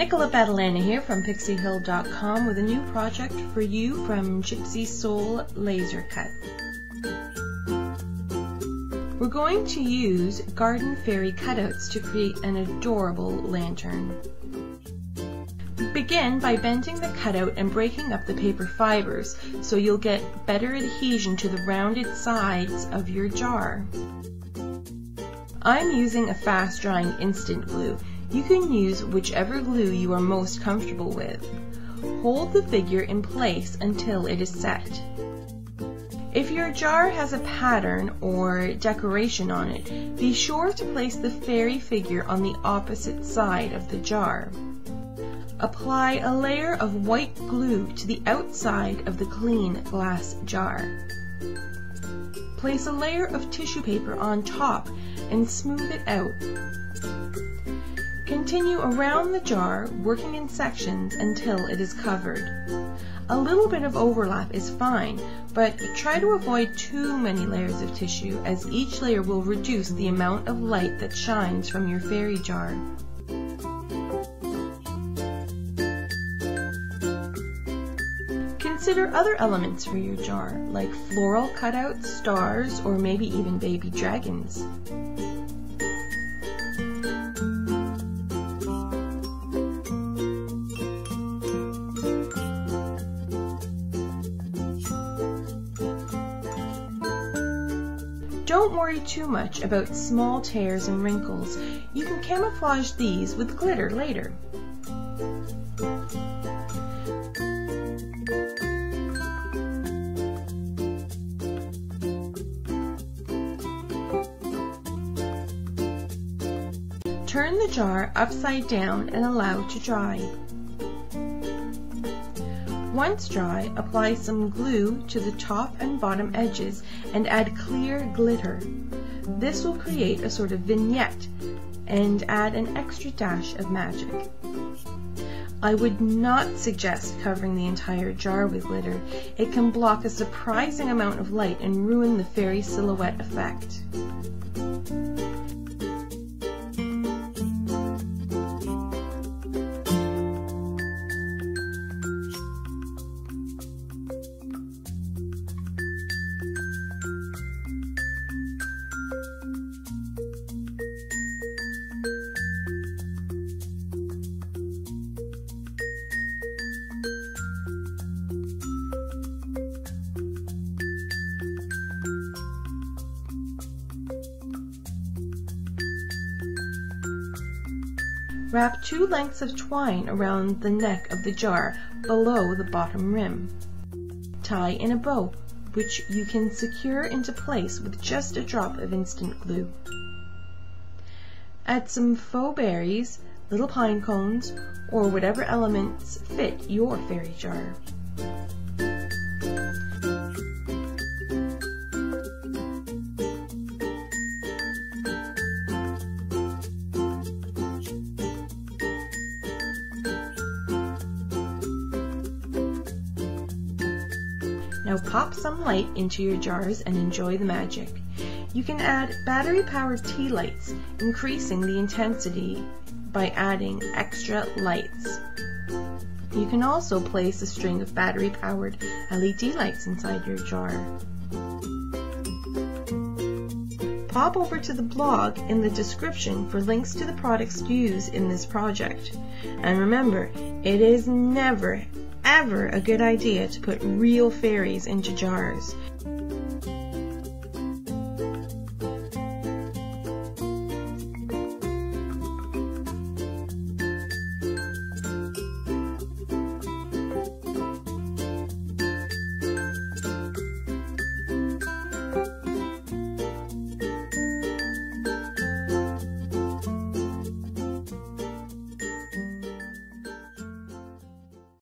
Nicola Batalana here from pixiehill.com with a new project for you from Gypsy Soul Laser Cut. We're going to use garden fairy cutouts to create an adorable lantern. Begin by bending the cutout and breaking up the paper fibers so you'll get better adhesion to the rounded sides of your jar. I'm using a fast drying instant glue. You can use whichever glue you are most comfortable with. Hold the figure in place until it is set. If your jar has a pattern or decoration on it, be sure to place the fairy figure on the opposite side of the jar. Apply a layer of white glue to the outside of the clean glass jar. Place a layer of tissue paper on top and smooth it out. Continue around the jar, working in sections until it is covered. A little bit of overlap is fine, but try to avoid too many layers of tissue as each layer will reduce the amount of light that shines from your fairy jar. Consider other elements for your jar, like floral cutouts, stars, or maybe even baby dragons. Don't worry too much about small tears and wrinkles. You can camouflage these with glitter later. Turn the jar upside down and allow to dry. Once dry, apply some glue to the top and bottom edges and add clear glitter. This will create a sort of vignette and add an extra dash of magic. I would not suggest covering the entire jar with glitter. It can block a surprising amount of light and ruin the fairy silhouette effect. Wrap two lengths of twine around the neck of the jar below the bottom rim. Tie in a bow, which you can secure into place with just a drop of instant glue. Add some faux berries, little pine cones, or whatever elements fit your fairy jar. Now pop some light into your jars and enjoy the magic. You can add battery-powered tea lights, increasing the intensity by adding extra lights. You can also place a string of battery-powered LED lights inside your jar. Pop over to the blog in the description for links to the products used in this project. And remember, it is never, ever a good idea to put real fairies into jars.